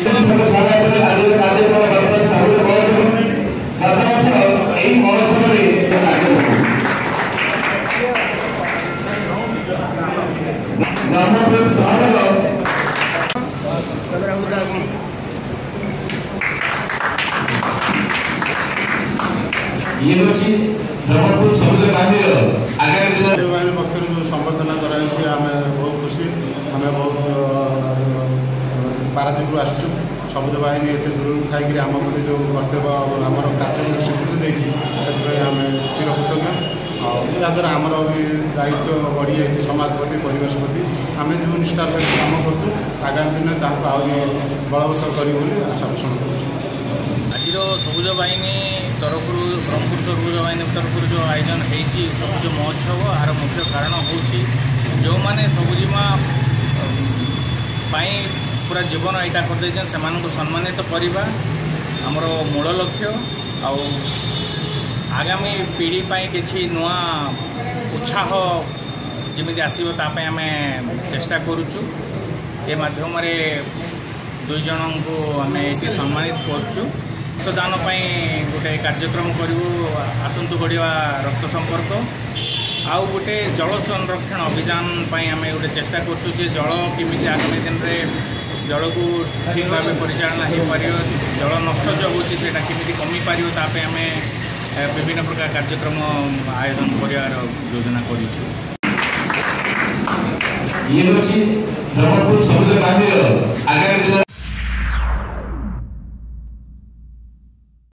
ଇଏ ହେଉଛି ବ୍ରହ୍ମପୁର ସମୁଦ୍ର ବାହିନୀର ଆଗାମୀ ଦିନ ପକ୍ଷରୁ ସମ୍ବର୍ଦ୍ଧନା କରାଯାଉଛି ଆମେ ପାରାଦ୍ୱୀପରୁ ଆସୁଛୁ ସବୁଜ ବାହିନୀ ଏତେ ଦୂରରୁ ଥାଇକିରି ଆମ ପ୍ରତି ଯେଉଁ କର୍ତ୍ତବ୍ୟ ଆମର କାର୍ଯ୍ୟକୁ ସ୍ୱୀକୃତି ଦେଇଛି ସେଥିପାଇଁ ଆମେ ଚିରକୃତଜ୍ଞ ଆଉ ଏହାଦ୍ୱାରା ଆମର ବି ଦାୟିତ୍ୱ ବଢ଼ିଯାଇଛି ସମାଜ ପ୍ରତି ପରିବେଶ ପ୍ରତି ଆମେ ଯେଉଁ ନିଷ୍ଠାର ସହିତ କାମ କରୁଛୁ ଆଗାମୀ ଦିନରେ ତାହାକୁ ଆହୁରି ବଳବତ୍ତର କରିବୁ ବୋଲି ଆଶା ପୋଷଣ କରୁଛୁ ଆଜିର ସବୁଜ ବାହିନୀ ତରଫରୁ ବ୍ରହ୍ମପୁର ସବୁଜ ବାହିନୀ ତରଫରୁ ଯେଉଁ ଆୟୋଜନ ହେଇଛି ସବୁଜ ମହୋତ୍ସବ ଏହାର ମୁଖ୍ୟ କାରଣ ହେଉଛି ଯେଉଁମାନେ ସବୁଜିମା ପୁରା ଜୀବନ ଏଇଟା କରିଦେଇଛନ୍ ସେମାନଙ୍କୁ ସମ୍ମାନିତ କରିବା ଆମର ମୂଳ ଲକ୍ଷ୍ୟ ଆଉ ଆଗାମୀ ପିଢ଼ି ପାଇଁ କିଛି ନୂଆ ଉତ୍ସାହ ଯେମିତି ଆସିବ ତା ପାଇଁ ଆମେ ଚେଷ୍ଟା କରୁଛୁ ଏ ମାଧ୍ୟମରେ ଦୁଇ ଜଣଙ୍କୁ ଆମେ ଏଠି ସମ୍ମାନିତ କରୁଛୁ ରକ୍ତଦାନ ପାଇଁ ଗୋଟେ କାର୍ଯ୍ୟକ୍ରମ କରିବୁ ଆସନ୍ତୁ ଗଢ଼ିବା ରକ୍ତ ସମ୍ପର୍କ ଆଉ ଗୋଟେ ଜଳ ସଂରକ୍ଷଣ ଅଭିଯାନ ପାଇଁ ଆମେ ଗୋଟେ ଚେଷ୍ଟା କରୁଛୁ ଯେ ଜଳ କେମିତି ଆଗାମୀ ଦିନରେ জলকু ঠিক ভাবে পরিচালনা হয়েপার জল নষ্ট যে সেটা কমিটি কমিপার তাপে আমি বিভিন্ন প্রকার কার্যক্রম আয়োজন করার যোজনা করছু ইয়ে হচ্ছে ব্রহ্মপুর সমুদ্র মন্দির আগামী